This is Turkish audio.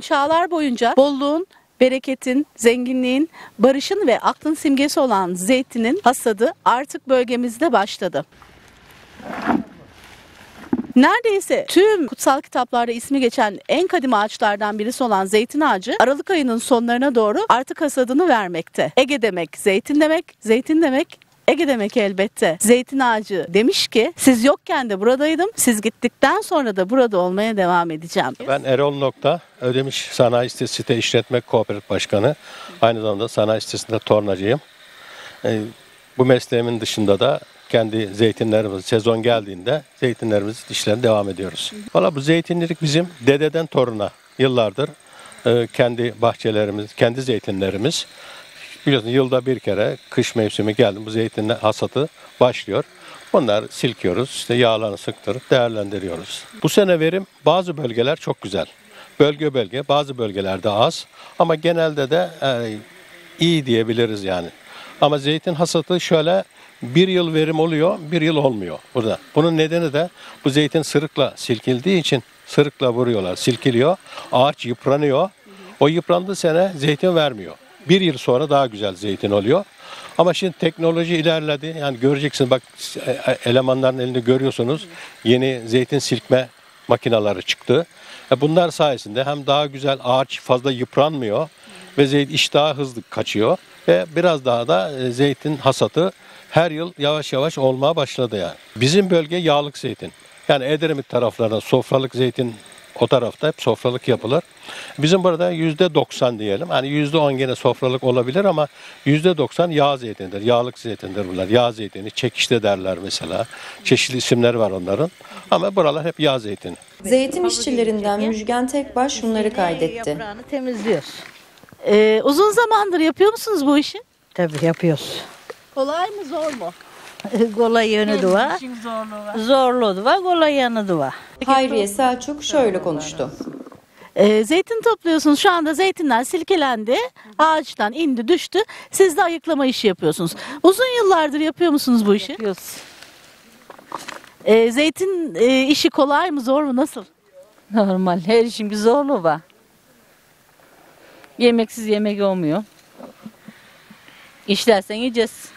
Çağlar boyunca bolluğun, bereketin, zenginliğin, barışın ve aklın simgesi olan zeytinin hasadı artık bölgemizde başladı. Neredeyse tüm kutsal kitaplarda ismi geçen en kadim ağaçlardan birisi olan zeytin ağacı Aralık ayının sonlarına doğru artık hasadını vermekte. Ege demek zeytin demek, zeytin demek Ege demek elbette. Zeytin ağacı demiş ki siz yokken de buradaydım, siz gittikten sonra da burada olmaya devam edeceğim. Ben Erol Nokta, Ödemiş Sanayi Site İşletme Kooperatif Başkanı. Aynı zamanda sanayi sitesinde tornacıyım. Ee, bu mesleğimin dışında da kendi zeytinlerimiz sezon geldiğinde zeytinlerimiz işlerine devam ediyoruz. Valla bu zeytinlilik bizim dededen toruna yıllardır e, kendi bahçelerimiz, kendi zeytinlerimiz. Biliyorsun yılda bir kere kış mevsimi geldi bu zeytin hasatı başlıyor. Bunları silkiyoruz, işte yağlarını sıktırıp değerlendiriyoruz. Bu sene verim bazı bölgeler çok güzel. Bölge bölge bazı bölgelerde az ama genelde de e, iyi diyebiliriz yani. Ama zeytin hasatı şöyle bir yıl verim oluyor, bir yıl olmuyor burada. Bunun nedeni de bu zeytin sırıkla silkildiği için sırıkla vuruyorlar, silkiliyor. Ağaç yıpranıyor. O yıprandığı sene zeytin vermiyor. Bir yıl sonra daha güzel zeytin oluyor. Ama şimdi teknoloji ilerledi. Yani göreceksiniz bak e, elemanların elinde görüyorsunuz. Yeni zeytin silkme makineleri çıktı. E, Bunlar sayesinde hem daha güzel ağaç fazla yıpranmıyor ve zeytin iş daha hızlı kaçıyor ve biraz daha da e, zeytin hasatı her yıl yavaş yavaş olmaya başladı yani. Bizim bölge yağlık zeytin. Yani Edremit taraflarında sofralık zeytin o tarafta hep sofralık yapılır. Bizim burada yüzde 90 diyelim. Hani yüzde 10 gene sofralık olabilir ama yüzde 90 yağ zeytindir. Yağlık zeytindir bunlar. Yağ zeytini, çekişte derler mesela. Çeşitli isimleri var onların. Ama buralar hep yağ zeytini. Zeytin işçilerinden Müjgan Tekbaş şunları kaydetti. Yaprağını temizliyoruz. Ee, uzun zamandır yapıyor musunuz bu işi? Tabii yapıyoruz. Kolay mı zor mu? kolay yönü de var. Zorlu da var, kolay yanı da var. Hayriye Selçuk şöyle konuştu. Ee, zeytin topluyorsunuz. Şu anda zeytinler silkelendi. Ağaçtan indi düştü. Siz de ayıklama işi yapıyorsunuz. Uzun yıllardır yapıyor musunuz bu işi? Yapıyoruz. Ee, zeytin e, işi kolay mı zor mu nasıl? Normal, her işin bir zorluğu var. Yemeksiz yemek olmuyor. İşlersen yiyeceğiz.